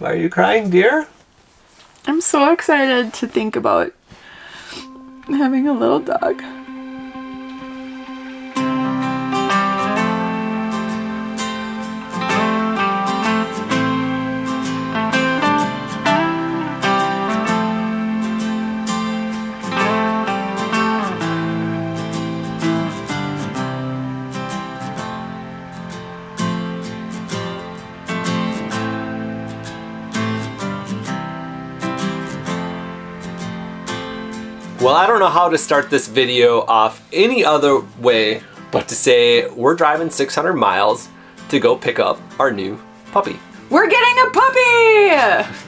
Why are you crying, dear? I'm so excited to think about having a little dog. Don't know how to start this video off any other way but to say we're driving 600 miles to go pick up our new puppy. We're getting a puppy!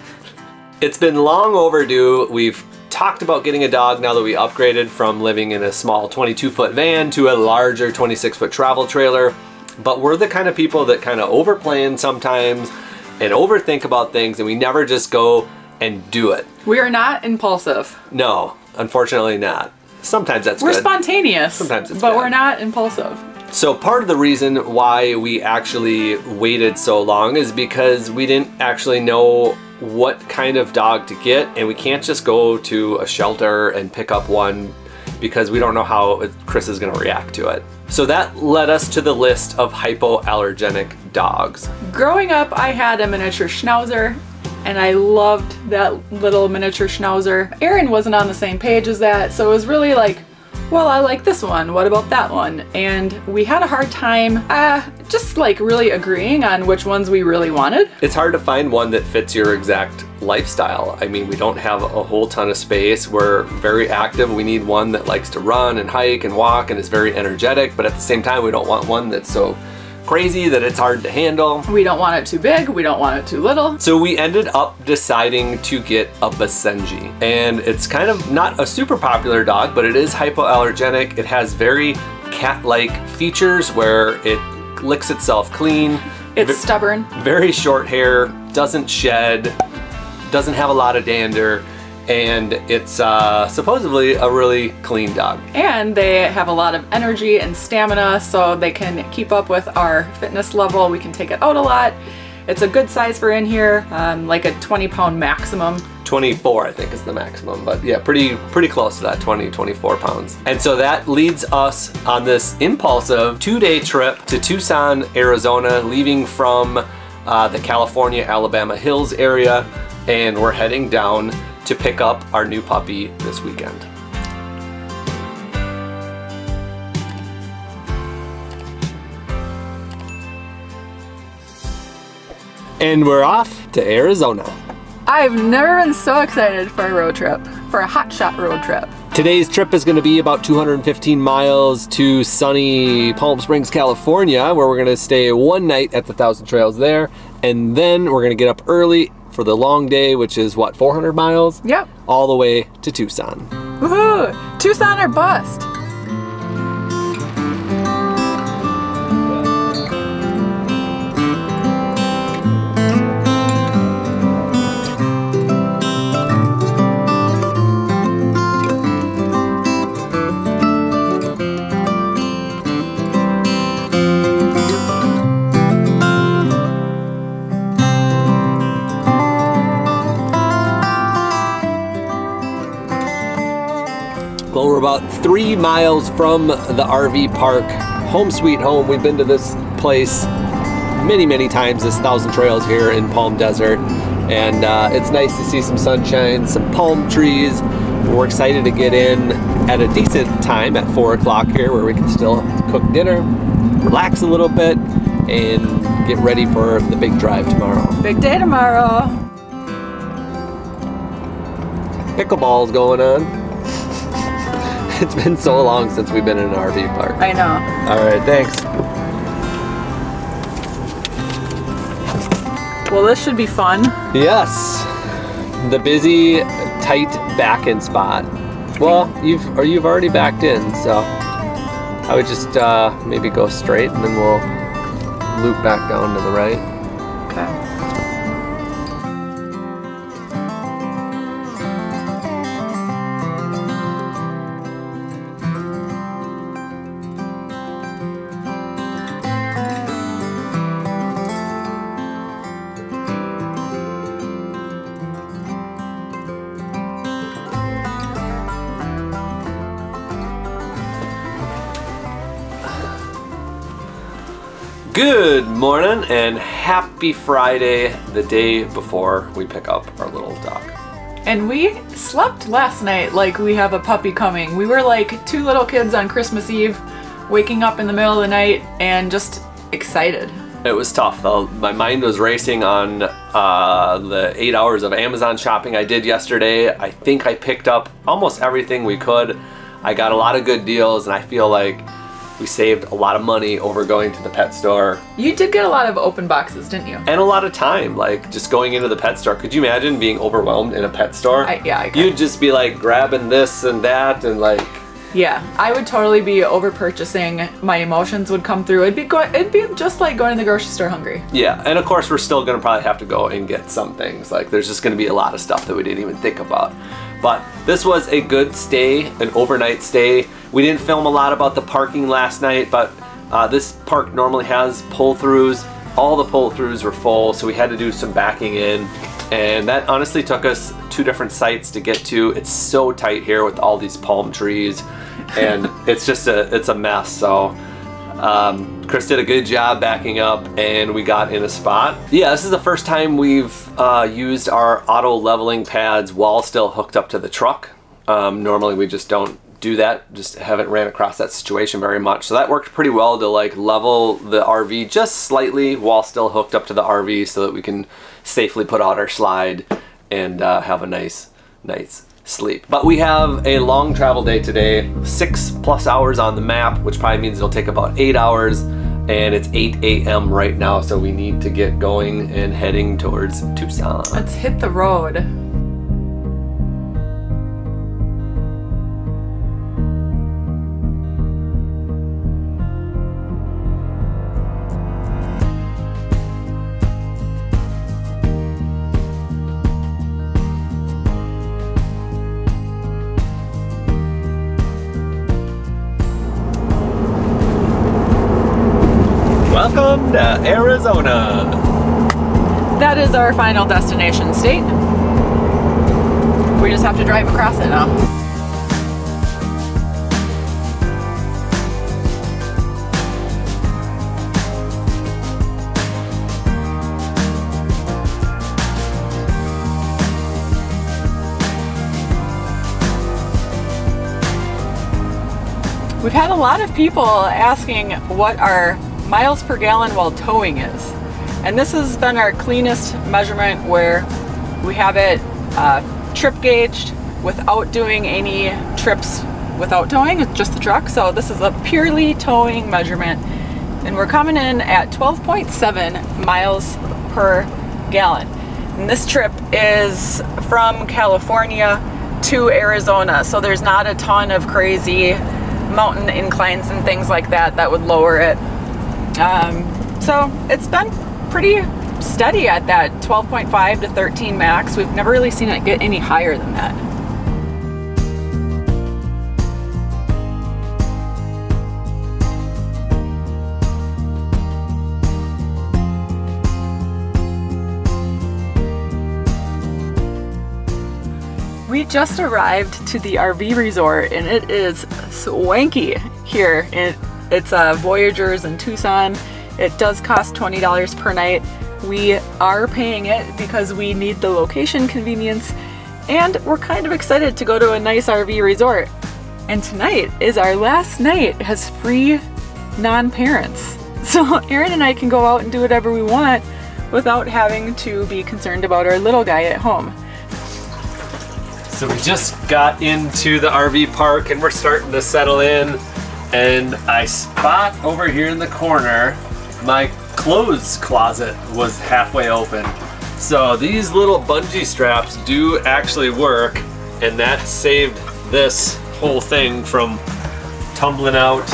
It's been long overdue. We've talked about getting a dog now that we upgraded from living in a small 22 foot van to a larger 26 foot travel trailer. But we're the kind of people that kind of overplan sometimes and overthink about things and we never just go and do it. We are not impulsive. No, unfortunately not. Sometimes that's We're good. spontaneous. Sometimes it's But bad. we're not impulsive. So part of the reason why we actually waited so long is because we didn't actually know what kind of dog to get and we can't just go to a shelter and pick up one because we don't know how Chris is going to react to it. So that led us to the list of hypoallergenic dogs. Growing up, I had a miniature schnauzer and I loved that little miniature schnauzer. Aaron wasn't on the same page as that, so it was really like, well, I like this one, what about that one? And we had a hard time uh, just like really agreeing on which ones we really wanted. It's hard to find one that fits your exact lifestyle. I mean, we don't have a whole ton of space. We're very active. We need one that likes to run and hike and walk and is very energetic, but at the same time, we don't want one that's so crazy that it's hard to handle. We don't want it too big, we don't want it too little. So we ended up deciding to get a Basenji. And it's kind of not a super popular dog, but it is hypoallergenic. It has very cat-like features where it licks itself clean. It's stubborn. very short hair, doesn't shed, doesn't have a lot of dander, and it's uh, supposedly a really clean dog. And they have a lot of energy and stamina, so they can keep up with our fitness level. We can take it out a lot. It's a good size for in here, um, like a 20 pound maximum. 24 I think is the maximum but yeah pretty pretty close to that 20 24 pounds and so that leads us on this impulsive two-day trip to Tucson Arizona leaving from uh, the California Alabama Hills area and we're heading down to pick up our new puppy this weekend and we're off to Arizona I've never been so excited for a road trip, for a hot shot road trip. Today's trip is going to be about 215 miles to sunny Palm Springs, California, where we're going to stay one night at the Thousand Trails there. And then we're going to get up early for the long day, which is what, 400 miles? Yep. All the way to Tucson. Woohoo! Tucson or bust. miles from the RV park, home sweet home. We've been to this place many, many times, this Thousand Trails here in Palm Desert. And uh, it's nice to see some sunshine, some palm trees. We're excited to get in at a decent time at four o'clock here where we can still cook dinner, relax a little bit, and get ready for the big drive tomorrow. Big day tomorrow. Pickleball's going on. It's been so long since we've been in an RV park. I know. All right, thanks. Well, this should be fun. Yes, the busy, tight back-in spot. Well, you've or you've already backed in, so I would just uh, maybe go straight and then we'll loop back down to the right. Okay. Good morning and happy Friday, the day before we pick up our little dog. And we slept last night like we have a puppy coming. We were like two little kids on Christmas Eve, waking up in the middle of the night and just excited. It was tough though. My mind was racing on uh, the eight hours of Amazon shopping I did yesterday. I think I picked up almost everything we could. I got a lot of good deals and I feel like we saved a lot of money over going to the pet store. You did get a lot of open boxes, didn't you? And a lot of time, like just going into the pet store. Could you imagine being overwhelmed in a pet store? I, yeah, I could. You'd just be like grabbing this and that and like Yeah, I would totally be over purchasing. My emotions would come through. It'd be go- it'd be just like going to the grocery store hungry. Yeah, and of course we're still gonna probably have to go and get some things. Like there's just gonna be a lot of stuff that we didn't even think about. But this was a good stay, an overnight stay. We didn't film a lot about the parking last night, but uh, this park normally has pull-throughs. All the pull-throughs were full, so we had to do some backing in. And that honestly took us two different sites to get to. It's so tight here with all these palm trees, and it's just a it's a mess. So um, Chris did a good job backing up and we got in a spot. Yeah, this is the first time we've uh, used our auto leveling pads while still hooked up to the truck. Um, normally we just don't do that, just haven't ran across that situation very much. So that worked pretty well to like level the RV just slightly while still hooked up to the RV so that we can safely put out our slide and uh, have a nice, night's sleep. But we have a long travel day today, six plus hours on the map, which probably means it'll take about eight hours. And it's 8 a.m. right now, so we need to get going and heading towards Tucson. Let's hit the road. Is our final destination state. We just have to drive across it now. We've had a lot of people asking what our miles per gallon while towing is. And this has been our cleanest measurement where we have it uh, trip gauged without doing any trips without towing, it's just the truck. So this is a purely towing measurement. And we're coming in at 12.7 miles per gallon. And this trip is from California to Arizona. So there's not a ton of crazy mountain inclines and things like that that would lower it. Um, so it's been pretty steady at that 12.5 to 13 max. We've never really seen it get any higher than that. We just arrived to the RV resort and it is swanky here. It, it's uh, Voyagers in Tucson. It does cost $20 per night. We are paying it because we need the location convenience and we're kind of excited to go to a nice RV resort. And tonight is our last night as free non-parents. So Aaron and I can go out and do whatever we want without having to be concerned about our little guy at home. So we just got into the RV park and we're starting to settle in. And I spot over here in the corner, my clothes closet was halfway open. So these little bungee straps do actually work and that saved this whole thing from tumbling out,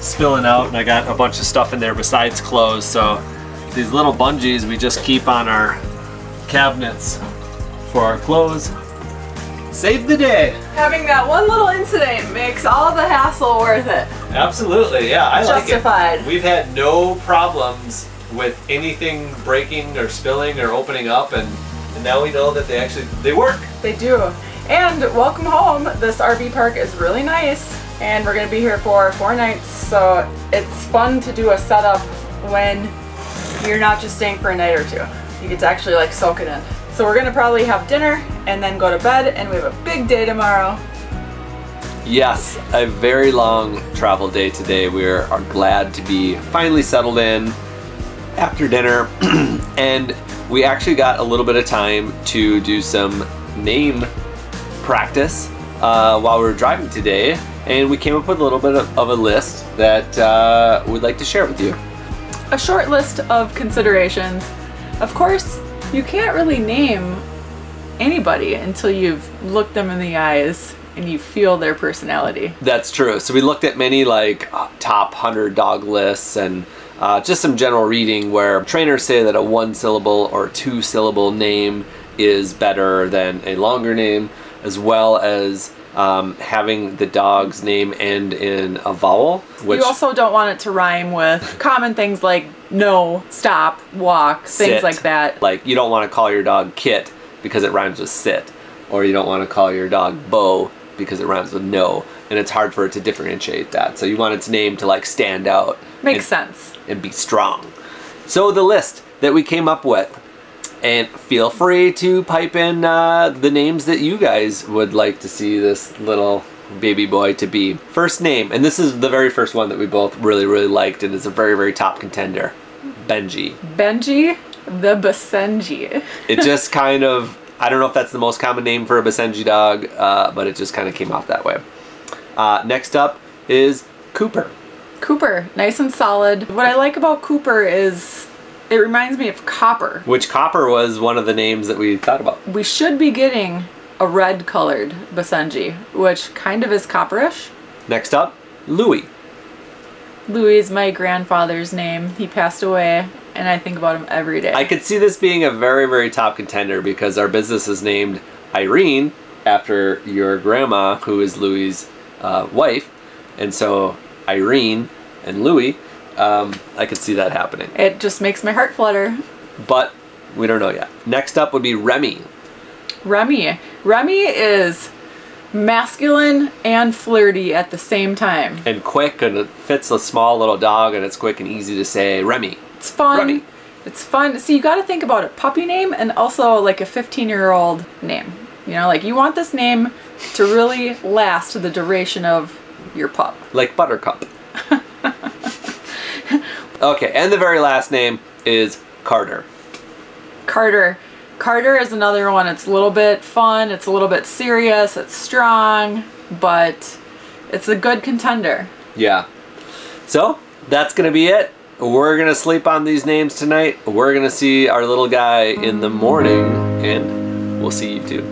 spilling out, and I got a bunch of stuff in there besides clothes. So these little bungees we just keep on our cabinets for our clothes. Save the day. Having that one little incident makes all the hassle worth it. Absolutely, yeah, I like Justified. it. We've had no problems with anything breaking or spilling or opening up, and, and now we know that they actually they work. They do. And welcome home. This RV park is really nice and we're gonna be here for four nights. So it's fun to do a setup when you're not just staying for a night or two. You get to actually like soak it in. So we're gonna probably have dinner and then go to bed and we have a big day tomorrow. Yes, a very long travel day today. We are, glad to be finally settled in after dinner and we actually got a little bit of time to do some name practice uh, while we were driving today and we came up with a little bit of, of a list that uh, we'd like to share with you. A short list of considerations. Of course, you can't really name anybody until you've looked them in the eyes and you feel their personality. That's true. So we looked at many like uh, top 100 dog lists and uh, just some general reading where trainers say that a one syllable or two syllable name is better than a longer name, as well as um, having the dog's name end in a vowel. Which you also don't want it to rhyme with common things like no, stop, walk, sit. things like that. Like you don't want to call your dog Kit because it rhymes with sit, or you don't want to call your dog Bo because it rhymes with no, and it's hard for it to differentiate that. So you want its name to like stand out. Makes and, sense. And be strong. So the list that we came up with, and feel free to pipe in uh, the names that you guys would like to see this little baby boy to be. First name, and this is the very first one that we both really, really liked, and is a very, very top contender. Benji. Benji the Basenji. it just kind of, I don't know if that's the most common name for a Basenji dog, uh, but it just kind of came off that way. Uh, next up is Cooper. Cooper, nice and solid. What I like about Cooper is it reminds me of Copper. Which Copper was one of the names that we thought about. We should be getting a red colored Basenji, which kind of is copperish. Next up, Louis. Louis is my grandfather's name. He passed away, and I think about him every day. I could see this being a very, very top contender because our business is named Irene after your grandma, who is Louis' uh, wife. And so Irene and Louis, um, I could see that happening. It just makes my heart flutter. But we don't know yet. Next up would be Remy. Remy. Remy is masculine and flirty at the same time. And quick, and it fits a small little dog, and it's quick and easy to say Remy. It's fun. It's fun. So you got to think about a puppy name and also like a 15 year old name. You know, like you want this name to really last the duration of your pup. Like Buttercup. okay, and the very last name is Carter. Carter. Carter is another one. It's a little bit fun, it's a little bit serious, it's strong, but it's a good contender. Yeah. So, that's going to be it. We're going to sleep on these names tonight. We're going to see our little guy in the morning, and we'll see you too.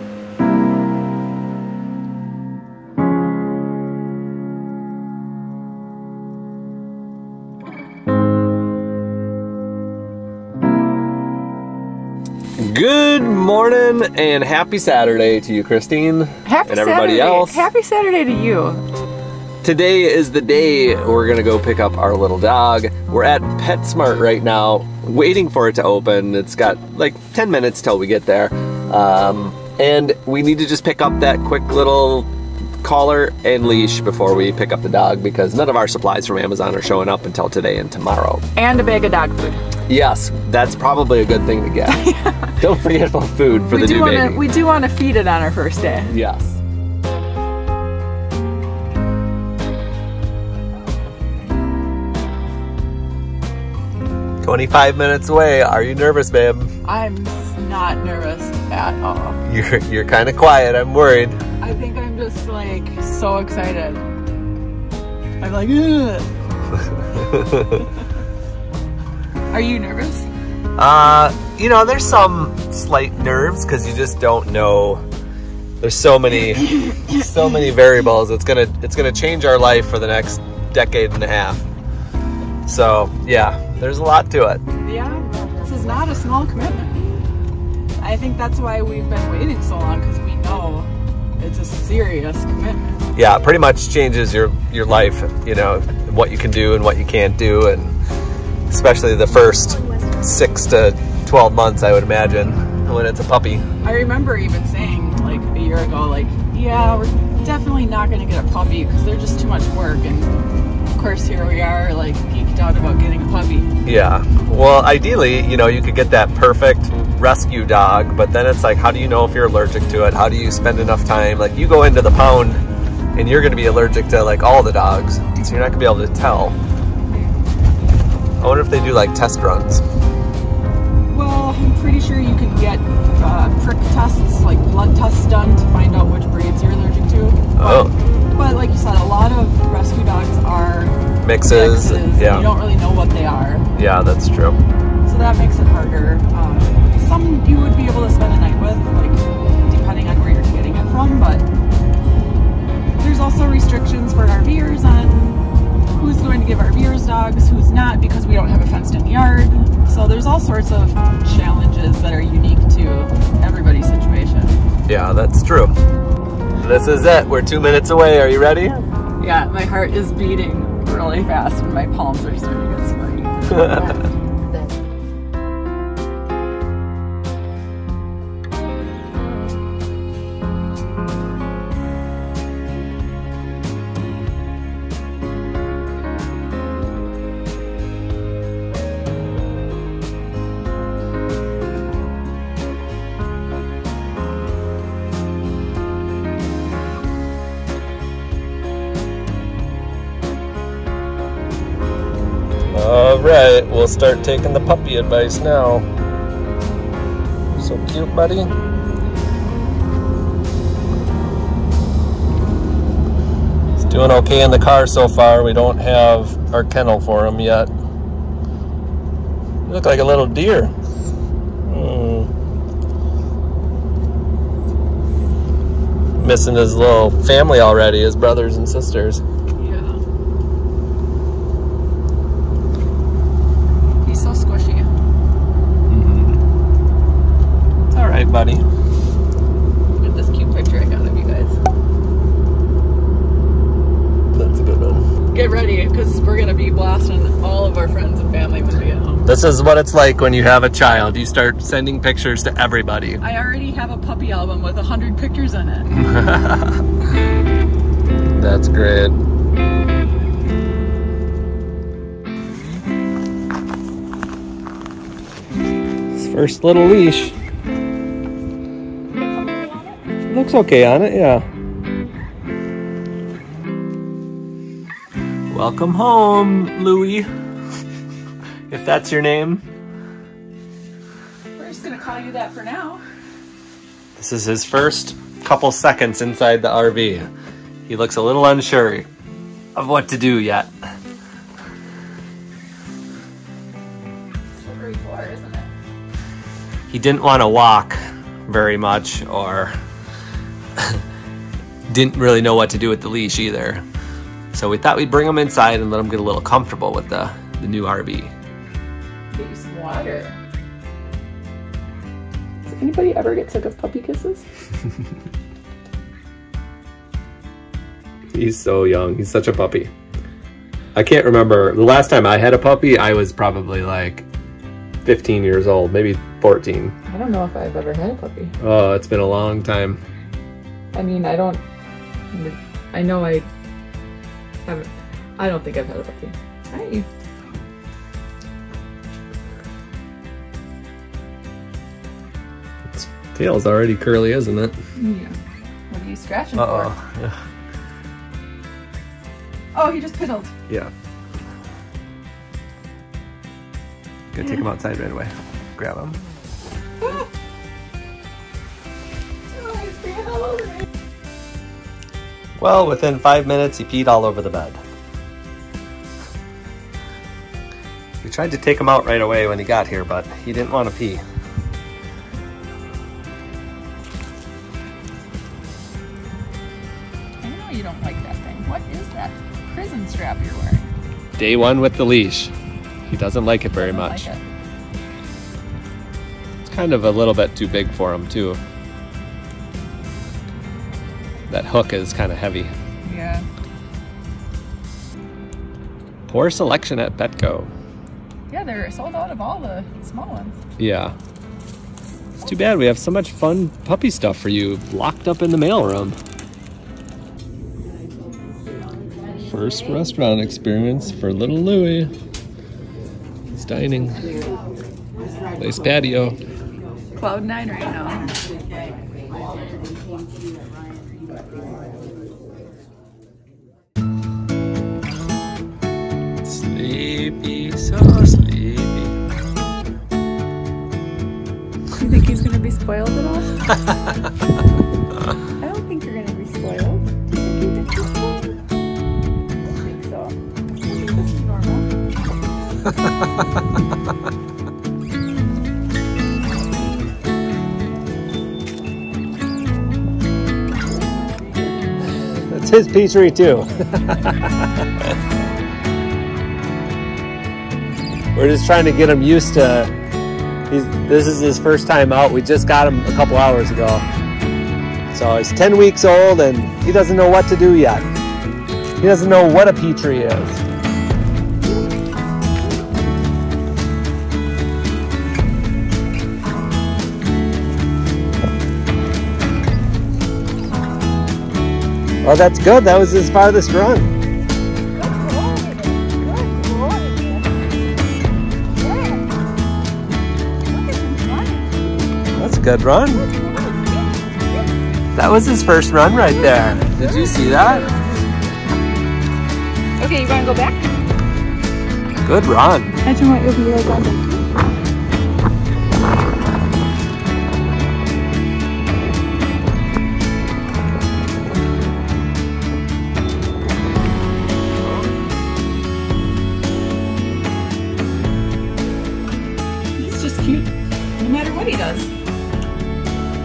Good morning and happy Saturday to you, Christine. Happy and everybody Saturday. else. Happy Saturday to you. Today is the day we're gonna go pick up our little dog. We're at PetSmart right now, waiting for it to open. It's got like 10 minutes till we get there. Um, and we need to just pick up that quick little collar and leash before we pick up the dog because none of our supplies from Amazon are showing up until today and tomorrow. And a bag of dog food. Yes, that's probably a good thing to get. Don't forget about food for we the do new wanna, baby. We do want to feed it on our first day. Yes. Twenty-five minutes away. Are you nervous, babe? I'm not nervous at all. You're you're kind of quiet. I'm worried. I think I'm just like so excited. I'm like, Are you nervous? Uh, you know, there's some slight nerves because you just don't know. There's so many, so many variables. It's gonna it's gonna change our life for the next decade and a half. So yeah, there's a lot to it. Yeah, this is not a small commitment. I think that's why we've been waiting so long because we know it's a serious commitment. Yeah, pretty much changes your your life. You know what you can do and what you can't do, and especially the first six to twelve months, I would imagine, when it's a puppy. I remember even saying like a year ago, like, yeah, we're definitely not going to get a puppy because they're just too much work. And course, here we are, like geeked out about getting a puppy. Yeah. Well, ideally, you know, you could get that perfect rescue dog, but then it's like, how do you know if you're allergic to it? How do you spend enough time? Like, you go into the pound and you're going to be allergic to like all the dogs, so you're not going to be able to tell. I wonder if they do like test runs. Well, I'm pretty sure you can get uh, prick tests, like blood tests Mixes. mixes, and you Yeah. don't really know what they are. Yeah, that's true. So that makes it harder. Um, some you would be able to spend a night with, like depending on where you're getting it from, but there's also restrictions for RVers on who's going to give RVers dogs, who's not, because we don't have a fenced-in yard. So there's all sorts of challenges that are unique to everybody's situation. Yeah, that's true. This is it. We're two minutes away. Are you ready? Yeah, my heart is beating really fast and my palms are starting to get sweaty. right, we'll start taking the puppy advice now. So cute, buddy. He's doing okay in the car so far. We don't have our kennel for him yet. You look like a little deer. Hmm. Missing his little family already, his brothers and sisters. Yeah. He's so squishy. It's all right, buddy. Look at this cute picture I got of you guys. That's a good one. Get ready, because we're gonna be blasting all of our friends and family when we get home. This is what it's like when you have a child. You start sending pictures to everybody. I already have a puppy album with a hundred pictures in it. That's great. First little leash. Looks okay on it, yeah. Welcome home, Louie. if that's your name. We're just gonna call you that for now. This is his first couple seconds inside the RV. He looks a little unsure of what to do yet. Slippery floor, isn't it? He didn't want to walk very much or didn't really know what to do with the leash either. So we thought we'd bring him inside and let him get a little comfortable with the, the new RV. Get you some water. Does anybody ever get sick of puppy kisses? He's so young. He's such a puppy. I can't remember. The last time I had a puppy, I was probably like 15 years old, maybe 14. I don't know if I've ever had a puppy. Oh, it's been a long time. I mean, I don't. I know I haven't. I don't think I've had a puppy. Hi. Its tail's already curly, isn't it? Yeah. What are you scratching Uh-oh. Oh, he just piddled. Yeah. Gonna take him outside right away. Grab him. Well, within five minutes, he peed all over the bed. We tried to take him out right away when he got here, but he didn't want to pee. I know you don't like that thing. What is that prison strap you're wearing? Day one with the leash. He doesn't like it very I don't much. like it. It's kind of a little bit too big for him, too. That hook is kind of heavy. Yeah. Poor selection at Petco. Yeah, they're sold out of all the small ones. Yeah. It's too bad we have so much fun puppy stuff for you locked up in the mailroom. First restaurant experience for little Louie. He's dining. Nice patio. Cloud nine right now. So sleepy. You think he's gonna be spoiled at all? I don't think you're gonna be spoiled. Do you think you're gonna be spoiled? I don't think so. I think this is normal. That's his Petrie too. We're just trying to get him used to. This is his first time out. We just got him a couple hours ago. So he's 10 weeks old and he doesn't know what to do yet. He doesn't know what a petri is. Oh, that's good. That was his farthest run. Good run. That was his first run right there. Did you see that? Okay, you wanna go back? Good run. Imagine what you'll be like on the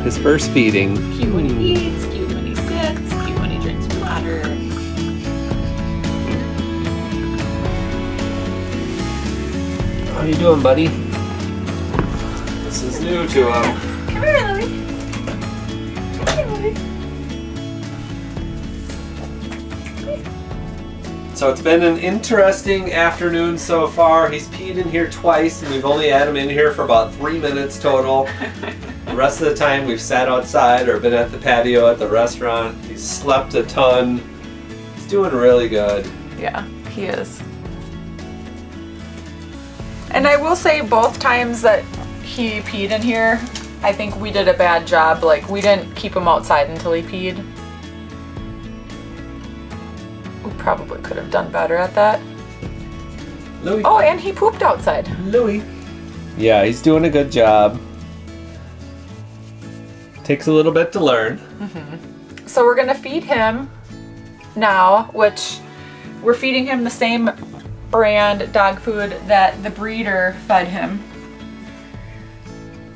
His first feeding. Cute when he eats, cute when he sits, cute when he drinks water. How you doing, buddy? This is new to him. Come here, Louie. Come here, Louie. So it's been an interesting afternoon so far. He's peed in here twice, and we've only had him in here for about three minutes total. the rest of the time, we've sat outside or been at the patio at the restaurant. He's slept a ton. He's doing really good. Yeah, he is. And I will say both times that he peed in here, I think we did a bad job. Like, we didn't keep him outside until he peed. We probably could have done better at that. Louis. Oh, and he pooped outside. Louis. Yeah, he's doing a good job. Takes a little bit to learn. Mm-hmm. So we're gonna feed him now, which we're feeding him the same brand dog food that the breeder fed him.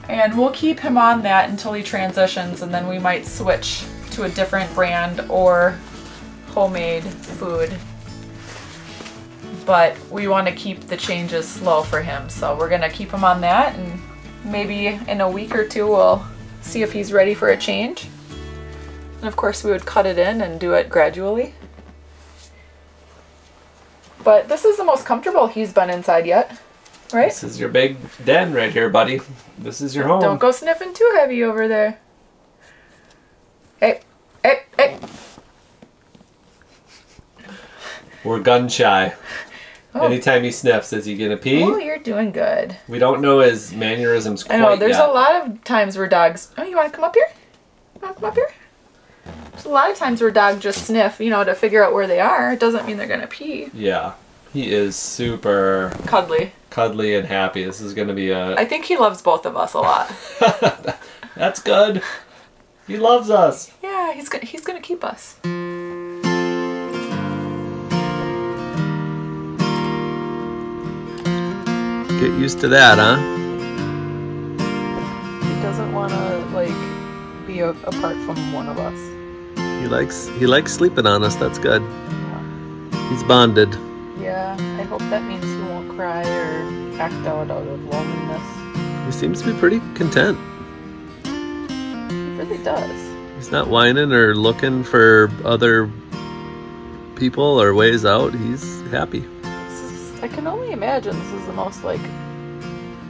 And we'll keep him on that until he transitions and then we might switch to a different brand or homemade food. But we want to keep the changes slow for him, so we're gonna keep him on that and maybe in a week or two we'll see if he's ready for a change. And of course, we would cut it in and do it gradually. But this is the most comfortable he's been inside yet, right? This is your big den right here, buddy. This is your home. Don't go sniffing too heavy over there. Hey, hey, hey. We're gun shy. Oh. Anytime he sniffs, is he gonna pee? Oh, you're doing good. We don't know his mannerisms quite I know, there's yet. a lot of times where dogs. Oh, you want to come up here? You want to come up here? There's a lot of times where dogs just sniff, you know, to figure out where they are. It doesn't mean they're gonna pee. Yeah, he is super Cuddly. cuddly and happy. This is gonna be a. I think he loves both of us a lot. That's good. He loves us. yeah, he's gonna he's gonna keep us. Get used to that, huh? He doesn't want to like be a, apart from one of us. He likes he likes sleeping on us. That's good. He's bonded. Yeah, I hope that means he won't cry or act out out of loneliness. He seems to be pretty content. He really does. He's not whining or looking for other people or ways out. He's happy. I can only imagine this is the most like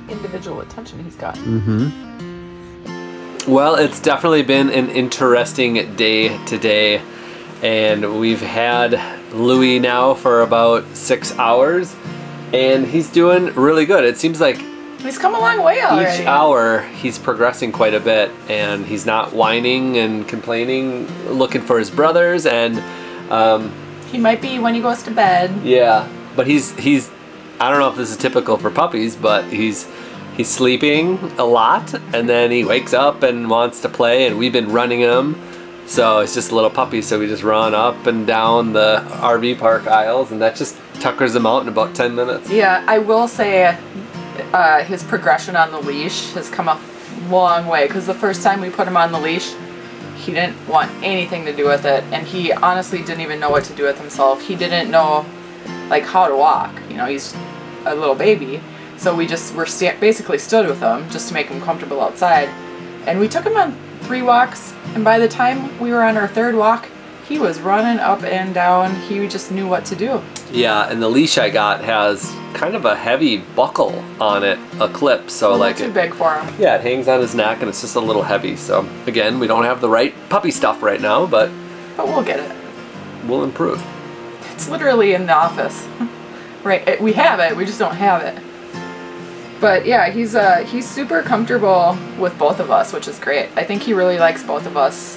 individual attention he's gotten. Mm-hmm. Well, it's definitely been an interesting day today, and we've had Louis now for about six hours, and he's doing really good. It seems like He's come a long way already. each hour he's progressing quite a bit, and he's not whining and complaining, looking for his brothers, and um, He might be when he goes to bed. yeah, but he's he's I don't know if this is typical for puppies, but he's he's sleeping a lot and then he wakes up and wants to play and we've been running him. So it's just a little puppy, so we just run up and down the RV park aisles and that just tuckers him out in about 10 minutes. Yeah, I will say uh, his progression on the leash has come a long way because the first time we put him on the leash, he didn't want anything to do with it, and he honestly didn't even know what to do with himself. He didn't know like how to walk. You know, he's a little baby, so we just were sta- basically stood with him just to make him comfortable outside, and we took him on three walks, and by the time we were on our third walk. He was running up and down. He just knew what to do. Yeah, and the leash I got has kind of a heavy buckle on it, a clip, so Like like too it, big for him. yeah, it hangs on his neck and it's just a little heavy. So again, we don't have the right puppy stuff right now, but But we'll get it. we'll improve. It's literally in the office. right, it, we have it, we just don't have it. But yeah, he's uh he's super comfortable with both of us, which is great. I think he really likes both of us.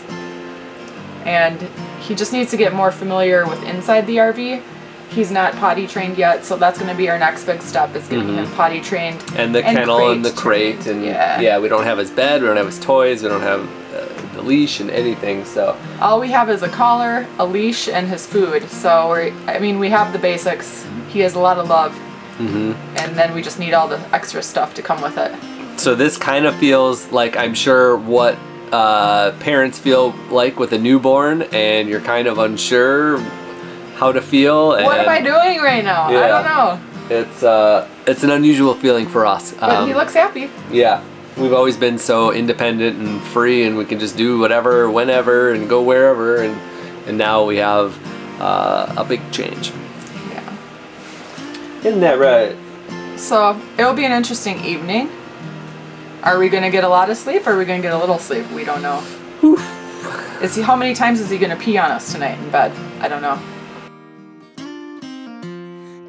And he just needs to get more familiar with inside the RV. He's not potty trained yet, so that's going to be our next big step is getting him potty trained. and the kennel and the crate crate and Yeah. yeah. we don't have his bed we don't have his toys we don't have uh, leash and anything so All we have is a collar, a leash, and his food. So we're, I mean, we have the basics. He has a lot of love. Mm-hmm. And then we just need all the extra stuff to come with it. so this kind of feels like i'm sure what uh, parents feel like with a newborn and you're kind of unsure how to feel and What am I doing right now? I don't know. it's uh it's an unusual feeling for us But he Um, looks happy. yeah we've always been so independent and free and we can just do whatever whenever and go wherever and and now we have uh, a big change Yeah. isn't that right So it'll be an interesting evening. Are we gonna get a lot of sleep or are we gonna get a little sleep? We don't know. Is he how many times is he gonna pee on us tonight in bed? I don't know.